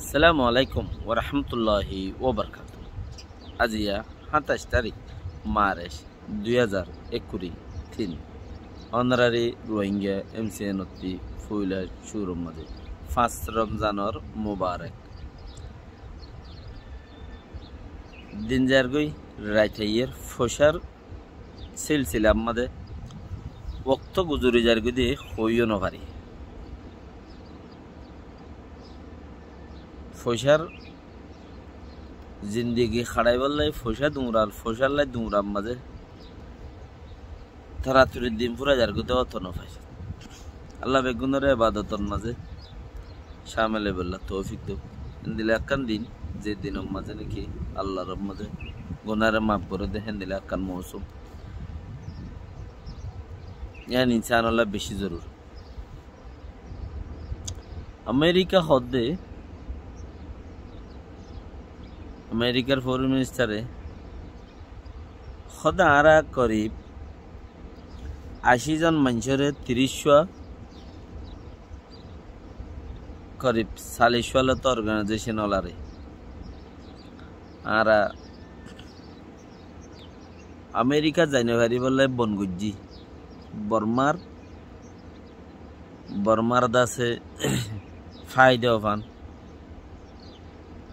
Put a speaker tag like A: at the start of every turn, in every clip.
A: আসসালামু আলাইকুম ওরহমতুল্লাহি ওবরকাত আজিয়া সাতাইশ তারিখ, মার্চ দুই হাজার একুরি তিন অনারারি রোহিঙ্গা এম সি এন অতি ফুইলা শুরুর মাঝে পাঁচ রমজানর মুবারক। দিন যার গই রাইথাইয়ের ফসার সিলসিলার মাঝে। ওক্ত গুজুরি দিয়ে হইও নভারি ফসার জিন্দিগি খাড়াই বললাই ফসা দুমরাল ফসার লাই দুমরাম মাঝে তারাতুরির দিন পুরা যার গতে অত নফাইছে আল্লাহ বেগুনের এবাদতর মাঝে সামেলে বললা, তৌফিক দেব। দিলে একখান দিন, যে দিনের মাঝে নাকি আল্লাহর মাঝে গোনারে মাফ করে দেখেন দিলে একখান মৌসুম। ইয়ান ইনসান বেশি জরুর। আমেরিকা হদ্দে আমেরিকার ফরেন মিনিস্টারে সদা আরা করিব আশি জন মানুষের তিরিশশো করিব চাল্লিশশো অর্গানাইজেশন ওলারে। আর আমেরিকা জানুয়ারি বলে বনগুজি বর্মার বর্মার দাসে ফাইদা ফান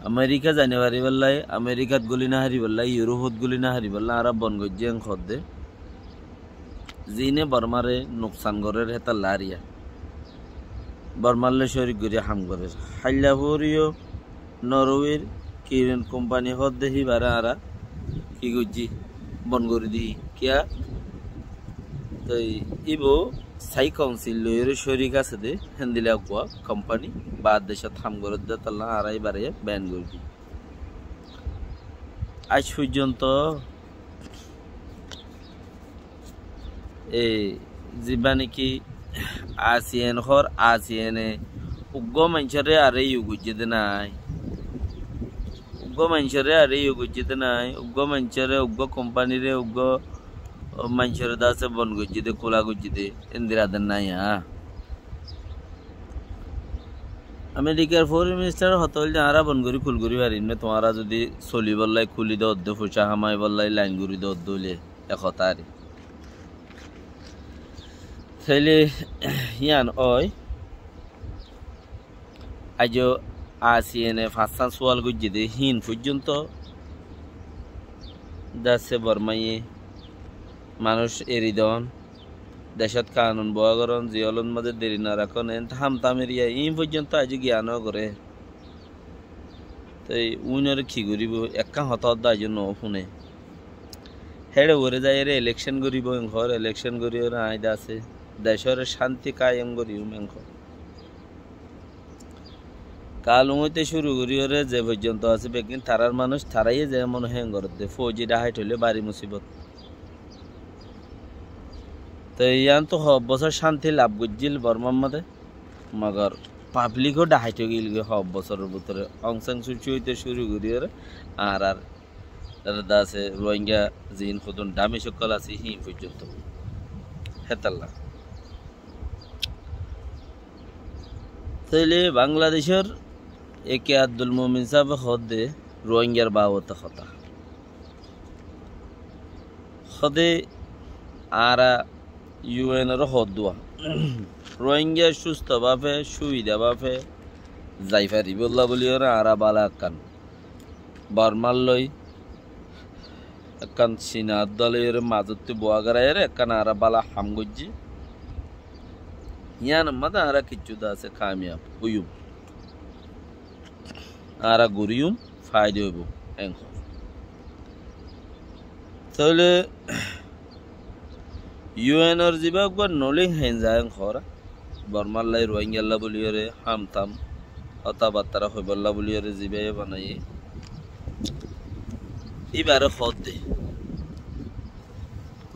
A: আমেরিকা জানুয়ারি বললাই আমেরিকাত গুলি না হারি বললাই ইউরোপত গুলি না হারি বললা আর বনগজ্জি অংশ দে জিনে বর্মারে নোকসান গরের হেতা লারিয়া বর্মারলে শরিক গরিয়া হাম গরের হাইলাপুরিও নরওয়ের কিরেন কোম্পানি হদ দেহি বারা আরা কি গজ্জি বন করে দিহি কিয়া তো ইবো সাই কাউন্সিল লয়ের শরিক আছে দে হেন্দিলা কোয়া কোম্পানি বাদ দেশে থাম করে দে তাল্লা আড়াই বারে ব্যান করে দি আজ পর্যন্ত এ যিবা নাকি আসিয়ান হর আসিয়ানে উগ্র মানুষরে আরে ইউগুজিতে নাই উগ্র মানুষরে আরে ইউগুজিতে নাই উগ্র মানুষরে উগ্র কোম্পানিরে উগ্র দাসে বন গুজিতে কোলা গুজিতে ইন্দিরাদের নাই হ্যাঁ আমেরিকার ফরেন মিনিস্টার হতল যে আরা বন করি খুল করি পারিম না তোমারা যদি চলি বললাই খুলি দে অর্ধ ফুচা হামাই বললাই লাইন করি দে অর্ধ হলে একতারি তাইলে ইয়ান ওই আজ আসিয়েনে ফাঁসান সোয়াল গুজি দে হিন পর্যন্ত দাসে বর্মাইয়ে মানুষ এরি দন। দেশত কানুন বয়াগরণ জিয়লন মধ্যে দেরি না রাখন থাম তামেরিয়া ই পর্যন্ত আজ জ্ঞান করে তাই উইনের কি করিব একা হত আজ ন শুনে। হেড়ে ওরে যাই রে ইলেকশন করিব ঘর ইলেকশন করি ওরা আইদা আছে। দেশের শান্তি কায়েম করি মেঙ্খ কাল উমইতে শুরু করি ওরে যে পর্যন্ত আছে বেগিন, তারার মানুষ তারাই যে মনে হয় ঘরতে। ফৌজি ডাহাইট হইলে বাড়ি মুসিবত। তো ইয়ান তো সব বছর শান্তি লাভ করছিল বর্মার মধ্যে মগর পাবলিকও ডাহাইতে গেল সব বছরের ভিতরে অংসাং সুচি হইতে শুরু করি আর আর দাদা আছে রোহিঙ্গা জিন খুদন দামি সকল আছে হি পর্যন্ত হেতাল্লা। তাইলে বাংলাদেশের একে আব্দুল মোমিন সাহেব হদে রোহিঙ্গার বাবত কথা হদে আরা ইউএনের হদুয়া রোহিঙ্গা সুস্থভাবে সুবিধাভাবে যাই পারি বললা বলি ওরা আরা বালা কান বর্মার লই একান সিনার দলে এর মাজতে বোয়া গড়াই রে একান আরা বালা হাম গজ্জি ইয়ান মাদা আরা কিচ্ছু আছে কামিয়াব হুয়ুম আরা গুরিয়ুম ফায়দে হইব এঙ্ক তাহলে ইউএনর যিবা একবার নলিং হেন যায় ঘর বর্মার লাই রোহিঙ্গাল্লা বলিয়রে হাম থাম হতা বার্তারা হইবল্লা বলিয়রে যিবাই বানাই এবারে হদ দে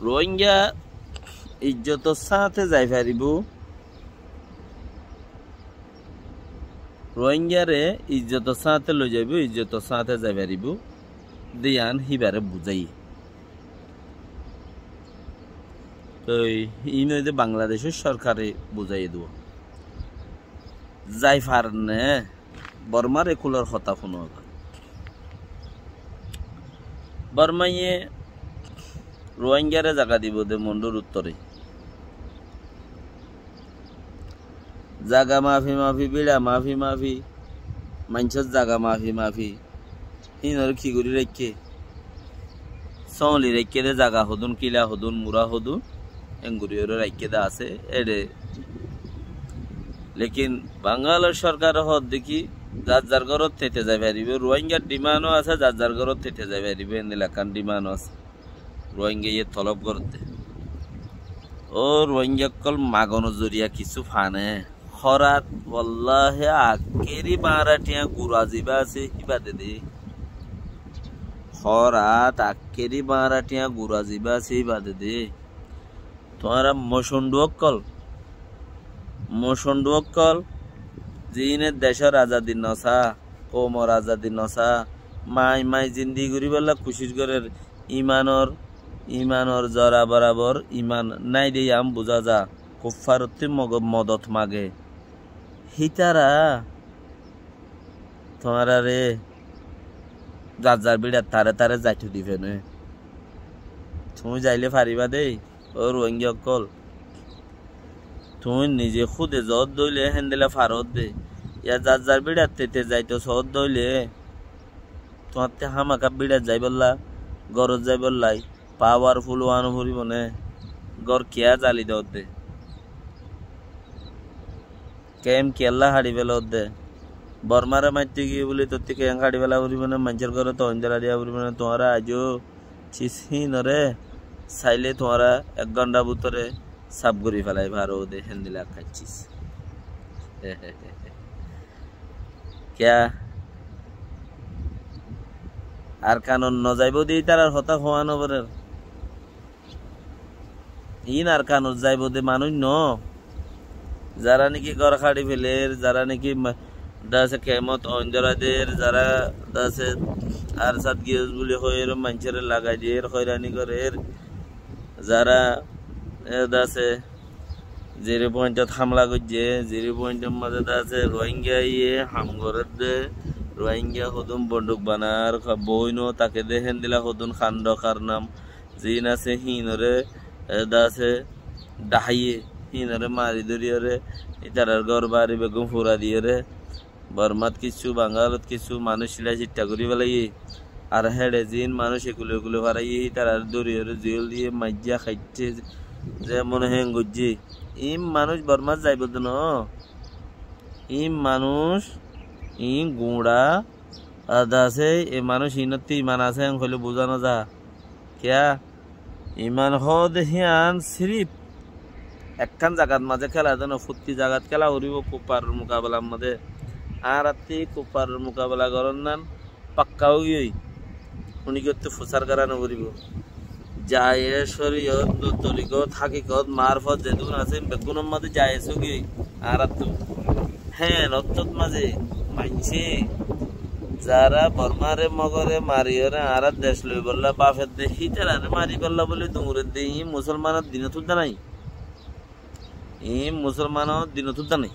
A: রোহিঙ্গা ইজ্জতর সাথে যাই পারিব রোহিঙ্গারে ইজ্জতর সাথে লই যাইব ইজ্জতর সাথে যাই পারিব দিয়ান হিবারে বুঝাই তো ই নইতে বাংলাদেশের সরকারে বুঝাই দেব। যাই পারেন বর্মার একুলার হতা শুনো বর্মাইয়ে রোহিঙ্গারে জায়গা দিব দে মন্ডুর উত্তরে। জাগা মাফি মাফি, বিড়া মাফি মাফি মানুষের জাগা মাফি মাফি, হিনর কি করি রেখে সলি রেখে দে জাগা হদুন, কিলা হদুন, মুরা হদুন। এঙ্গুরিওর রেখে দে আছে, এডে। লেকিন বাঙালের সরকার হদ দেখি যার যার ঘরত থেতে যাই পারিব রোহিঙ্গার ডিমান্ডও আছে যার যার ঘরত থেতে যাই পারিব এলাকার ডিমান্ডও আছে। রোহিঙ্গা ইয়ে তলব করতে ও রোহিঙ্গা কল মাগনো জরিয়া কিছু ফানে। খরাত বল্লাহে আকেরি বারাটিয়া গুড়া জিবা আছে হিবাদে দে। খরাত আকেরি বারাটিয়া গুড়া জিবা আছে হিবাদে দে। তোমারা মসন্ডু অক্কল মসন্ডু অক্কল যিনে দেশের আজাদি নসা কমর আজাদি নসা মাই মাই জিন্দি ঘুরি বললা খুশির ঘরের ইমানর ইমানর জরা বরাবর ইমান নাই দিয়ে আম বুঝা যা কুফারতি মগ মদত মাগে। হিতারা তোমারা রে যার যার বিড়ার তারে তারে যাইটু দিবে তুমি যাইলে পারিবা দেই। ও রোহিঙ্গা কল তুমি নিজে খুদে যত দইলে হেন্দেলে ফারত দে ইয়া যার যার বিড়ার তেতে যাইতো সত দইলে তোমার তে হামাকা বিড়ার যাই বললা গরজ যাই বললাই পাওয়ারফুল ওয়ান ফুরিব নে গর কেয়া জালি দে দে। কেম কেল্লা হাড়ি বেলা দে। বর্মারে মাইতে গিয়ে বলি তোর থেকে হাড়ি বেলা উড়িব না মানুষের ঘরে তো অঞ্জলা দিয়া উড়িব না তোমারা আজও চিসি নরে চাইলে তোমারা এক ঘণ্টা ভিতরে সাপ করি ফেলাই ভারো দে হেন্দিলা খাচ্ছিস ক্যা? আর কানন ন যাইব দিই তার আর হতা হওয়ানো বরের ইন আর কানন যাইব দে মানুষ ন যারা নাকি গড় খাড়ি ফেলের যারা নাকি দাসে কেমত অঞ্জরাদের যারা দাসে আর সাত গিয়েস বলে হয়ে মানুষের লাগাই দিয়ে হয়রানি করে যারা দাসে জিরো পয়েন্টত হামলা করছে, জিরো পয়েন্টের মাঝে দাসে রোহিঙ্গা ইয়ে হাম করে দে, রোহিঙ্গা হদুন বন্দুক বানার বইন তাকে দেখেন দিলা হদুন খান্ড কার নাম। জিন আছে হিনরে দাসে ডাহাইয়ে হিনরে মারি ধরিয়রে ইতারার ঘর বাড়ি বেগম ফুরা দিয়ে রে। বর্মাত কিছু, বাঙালত কিছু মানুষ সিলাই চিট্টা করি পেলাই আর হেডে জিন মানুষ এগুলো এগুলো হারাই তারার দরিয়রে জেল দিয়ে মাইজা খাইছে যে মনে হেং গজ্জি ইম মানুষ বর্মাত যাইব ন? ইম মানুষ ই গুঁড়া আদা আছে এ মানুষ ইনতি ইমান আছে হইলে বোঝানো যা। কিয়া? ইমান হদ হিয়ান সিরিপ। একখান জাগাত মাঝে খেলা যেন ফুর্তি জাগাত খেলা উড়িব কুপার মোকাবেলার মধ্যে। আর রাত্রি কুপার মোকাবেলা করার নান পাক্কাও গিয়ে উনি করতে ফুসার কারানো করিব। যায় শরীয়ত তরিকত হাকিকত মারফত যেদুন আছে বেগুনের মাঝে যায় এসো গিয়ে আর হ্যাঁ রক্তত মাঝে মানছে যারা বর্মারে, মগরে মারিয়রে আর দেশ লই বললা, বাপের দে হিতারে মারি বললা বলে দুমুরের দে মুসলমানের দিন তুলতা নাই। ই মুসলমানের দিন তুলতা নাই।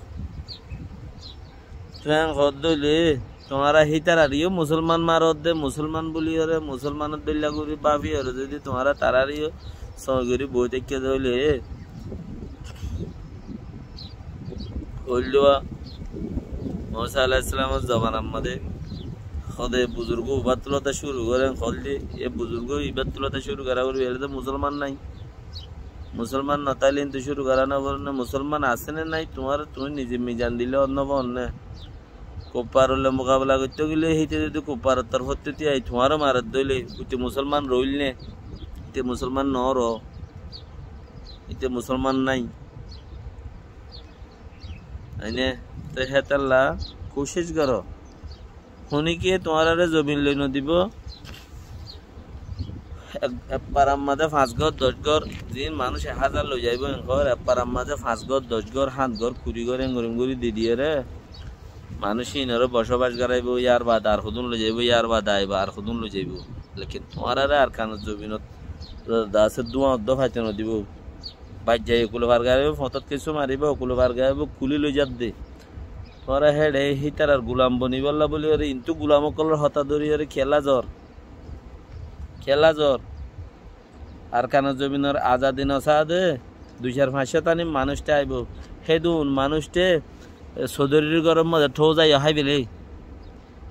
A: তুই হদ দইলে তোমারা হিতার আরিও মুসলমান মারত দে, মুসলমান বলি হরে মুসলমানের দইলা করি বাপি হরে যদি তোমারা তারারিও সহগরি বই দেখে দইলে হইল মৌসা আলাহ ইসলামের জবান আমাদের সদে বুজুর্গ উবাদ তুলতে শুরু করেন হলদি এ বুজুর্গ ইবাদ তুলতে শুরু করা করবি এর তো মুসলমান নাই। মুসলমান নতাইলে তো শুরু করা না মুসলমান আছে না নাই তোমার তুমি নিজে মিজান দিলে অন্য অন্য কোপার হলে মোকাবেলা করতে গেলে সেইটা যদি কোপার তার হতে আই তোমারও মারাত দইলে। ওইতে মুসলমান রইল নে। এতে মুসলমান ন র এতে মুসলমান নাই। আইনে, তো হেতাল্লা কোশিশ করো। শুনিকে তোমার জমিন লই নদিব এপারাম মাঝে পাঁচ ঘর, দশ ঘর দিন মানুষ এক হাজার লই যাইব ঘর এপারাম মাঝে পাঁচ ঘর, দশ ঘর, সাত ঘর, কুড়ি ঘর এঙ্গরিম গুড়ি দি দিয়ে রে। মানুষ ইনরে বসবাস করাইব, ইয়ার বাদ আর সুদুন লই যাইব, ইয়ার বাদ আইব আর সুদুন লই যাইব। লেকিন তোমার আর কান জমিনত দাসে দুয়া অর্ধ ফাইতে নদিব বাইর যাই ওকুলো ভার গাইব, ফতত কিছু মারিব, ওকুলো ভার গাইব, কুলি লই যাত দে। পরে হেডে হিতার আর গুলাম বনি বললা বলি ওরে ইন্তু গুলাম কলর হতা ধরি ওরে খেলা জ্বর। খেলা জ্বর। আর কান জমিনের আজাদিন অসাদে দুই চার পাঁচশো তানি মানুষটা আইব। হেদুন মানুষটে চৌধুরীর ঘরের মধ্যে ঠৌ যাই হাই বেলে।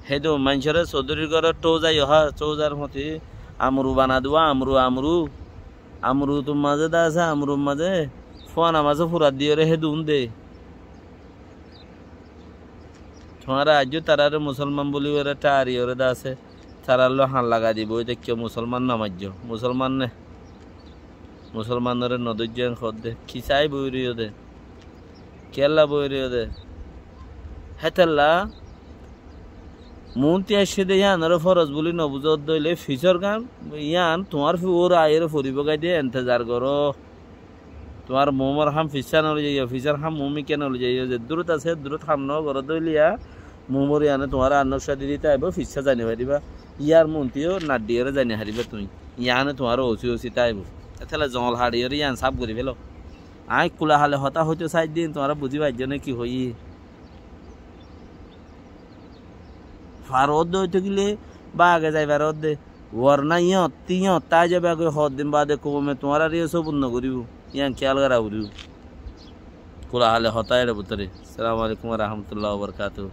A: হেদুন মানুষের চৌধুরীর ঘরের ঠো যাই হা চৌজার মতে আমরু বানা দেওয়া আমরু আমরু আমরু তোর মাঝে দা আছে মাঝে ফোন মাঝে ফুরাত দিয়ে রে হেদুন দে। তোমার আজও তারারে মুসলমান বলি ওরা টারি ওরে দা আছে। তারার হান লাগা দিব ওই দেখিও মুসলমান নামাজ্য? মুসলমান নে? মুসলমানরে নদর্য খদ দে। খিচাই বইরিও দে। কেল্লা বইরিও দে। হেতেল্লা মন্তি আসে দে ইয়ানোর ফরজ বলি নবুজত দইলে ফিচর গান ইয়ান তোমার ওর আয়ের ফরিব গাই দিয়ে এন্তেজার করো তোমার মোমর হাম ফিসা নলে যাইও ফিসার হাম মোমি কেন নলে যাইও যে দূরত আছে দূরত হাম ন ঘর দইলিয়া মোমর ইয়ানে তোমার আন্নর সাদি দিতে আইব ফিসা জানি হারিবা ইয়ার মন্তিও নাডিয়রে জানি হারিবা তুমি। ইয়ানে তোমার ওসি ওসি তাইব। তাহলে জল হাড়িয়রে ইয়ান সাপ করি ফেলো। আই কুলা হালে হতা হইতে সাইড দিন তোমার বুঝি পাইছ কি হই? ফারত হইতে গেলে বা আগে যাই যাইবার দে ওর না ইয়ত, তিয়ত তাই যাবে আগে হদ দিন বাদে মে তোমার আর ইয়ে সব উন্ন করিব ইয়ান খেয়াল করা উড়িব কোলাহালে হতায় রে বুতরে সালামালাইকুম রহমতুল্লাহ বরকাতুহ।